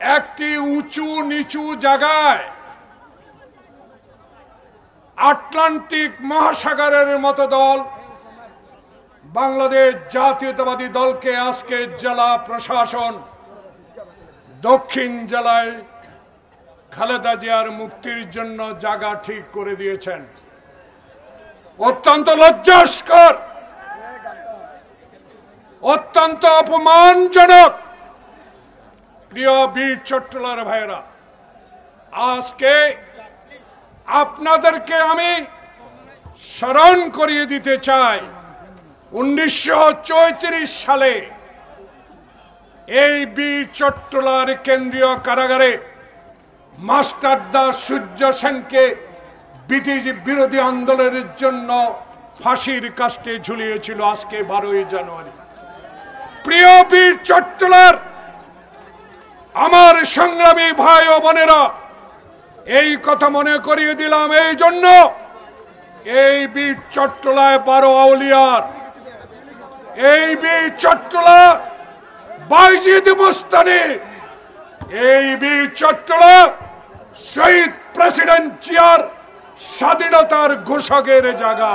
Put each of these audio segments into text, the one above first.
একটি উঁচু নিচু জায়গায় আটলান্টিক মহাসাগরের মতো দল বাংলাদেশ জাতীয়তাবাদী দলকে আজকে জেলা প্রশাসন দক্ষিণ জেলায় খালেদা জিয়ার মুক্তির জন্য জায়গা ঠিক করে দিয়েছেন। অত্যন্ত লজ্জাস্কর, অত্যন্ত অপমানজনক প্রিয় বীর চট্টলার ভাইরা আজকে আপনাদেরকে আমি স্মরণ করিয়ে দিতে চাই, উনিশশো সালে এই বীর চট্টলার কেন্দ্রীয় কারাগারে মাস্টার দাস সূর্য সেনকে ব্রিটিশ বিরোধী আন্দোলনের জন্য ফাঁসির কাস্টে ঝুলিয়েছিল আজকে বারোই জানুয়ারি। প্রিয় বীর চট্টলার আমার সংগ্রামী ভাই ও বোনেরা, এই কথা মনে করিয়ে দিলাম এই জন্য এই বীর চট্টলায় বারো আউলিয়ার, এই বীর চট্টলা বাইজিদ মুস্তানি, এই বীর চট্টলা শহীদ প্রেসিডেন্ট জিয়ার স্বাধীনতার ঘোষকের জায়গা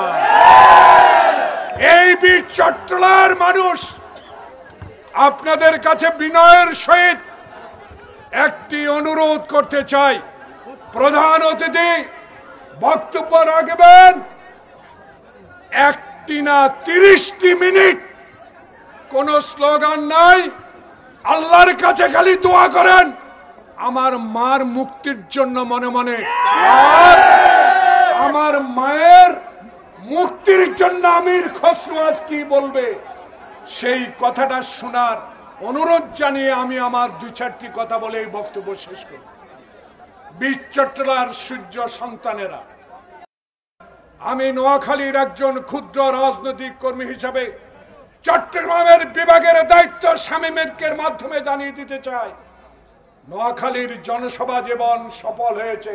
এই বীর চট্টলার মানুষ আপনাদের কাছে বিনয়ের সহিত একটি অনুরোধ করতে চাই। প্রধান অতিথি, বক্তব্য রাখবেন। একটি না তিরিশটি মিনিট। কোন স্লোগান নাই। আল্লাহর কাছে খালি দোয়া করেন। আমার মার মুক্তির জন্য মনে মনে। আমার মায়ের মুক্তির জন্য আমির খসরু আজ কি বলবে? সেই কথাটা শোনার অনুরোধ জানিয়ে আমি আমার দুই চারটি কথা বলে এই বক্তব্য শেষ করি। বীর চট্টলার সূর্য সন্তানেরা, আমি নোয়াখালীর একজন ক্ষুদ্র রাজনৈতিক কর্মী হিসাবে চট্টগ্রামের বিভাগের দায়িত্ব স্বামী স্বামীমেরকের মাধ্যমে জানিয়ে দিতে চাই, নোয়াখালীর জনসভা জীবন সফল হয়েছে।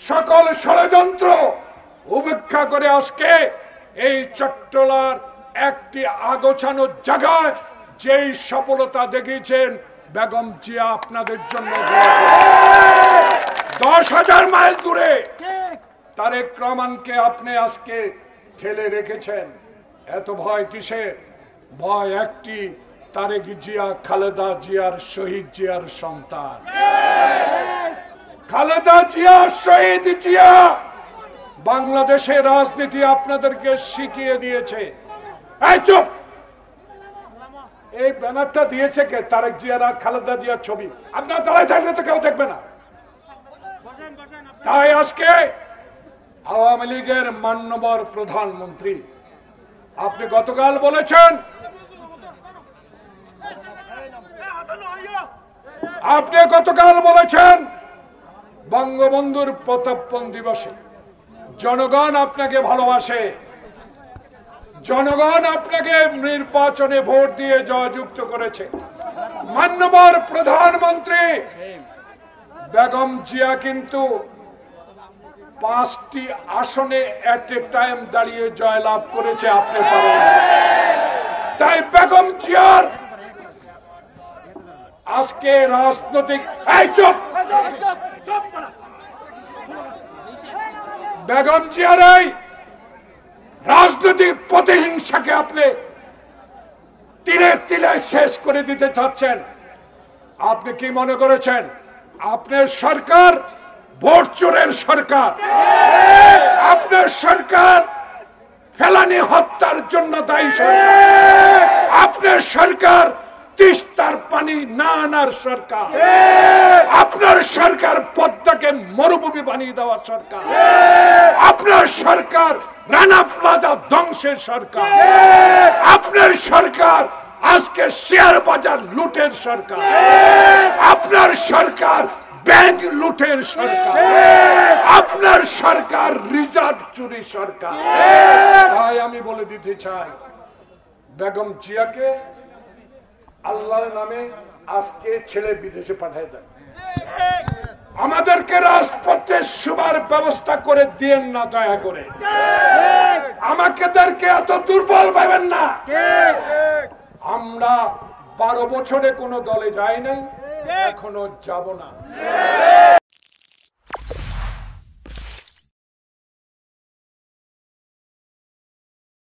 সকল ষড়যন্ত্র উপেক্ষা করে আজকে এই চট্টলার একটি আগোছানো জায়গায় যেই সফলতা দেখিয়েছেন, বেগম জিয়া আপনাদের জন্য দশ হাজার মাইল দূরে তারেক রহমানকে আপনি আজকে ঠেলে রেখেছেন। এত ভয় কিসের? ভয় একটি তারেক জিয়া, খালেদা জিয়ার শহীদ জিয়ার সন্তান। খালেদা জিয়া, শহীদ জিয়া বাংলাদেশের রাজনীতি আপনাদেরকে শিখিয়ে দিয়েছে। চুপ! এই ব্যানারটা দিয়েছে কে? তারেক জিয়ার আর খালেদা জিয়ার ছবি। আপনার দাঁড়ায় থাকলে তো কেউ দেখবে না। তাই আজকে আওয়ামী লীগের মান্যবর প্রধানমন্ত্রী, আপনি গতকাল বলেছেন, আপনি গতকাল বলেছেন বঙ্গবন্ধুর প্রতাপন দিবসে। জনগণ আপনাকে ভালোবাসে। জনগণ আপনাকে নির্বাচনে ভোট দিয়ে জয়যুক্ত করেছে মান্যবর প্রধানমন্ত্রী বেগম জিয়া কিন্তু পাঁচটি আসনে এট এ টাইম দাঁড়িয়ে জয়লাভ করেছে, আপনি তাই বেগম জিয়ার আজকে রাজনৈতিক! বেগম জিয়ার এই রাজনৈতিক প্রতিহিংসাকে আপনি তিলে তিলে শেষ করে দিতে চাচ্ছেন। আপনি কি মনে করেছেন, আপনার সরকার ভোট চোরের সরকার? আপনার সরকার ফেলানি হত্যার জন্য দায়ী সরকার। আপনার সরকার তিস্তার পানি না আনার সরকার। আপনার সরকার পদ্মাকে মরুভূমি বানিয়ে দেওয়ার সরকার। আপনার সরকার, রানা প্লাজা ধ্বংসের সরকার। আপনার সরকার, আজকে শেয়ার বাজার লুটের সরকার। আপনার সরকার, ব্যাংক লুটের সরকার। আপনার সরকার, রিজার্ভ চুরি সরকার। তাই আমি বলে দিতে চাই, বেগম জিয়াকে আল্লাহর নামে আজকে ছেলে বিদেশে পাঠায় দেন। আমাদেরকে রাজপথে শোবার ব্যবস্থা করে দিয়েন না দয়া করে। আমাকে তারকে এত দুর্বল পাবেন না। আমরা বারো বছরে কোনো দলে যাই নাই, এখনও যাব না।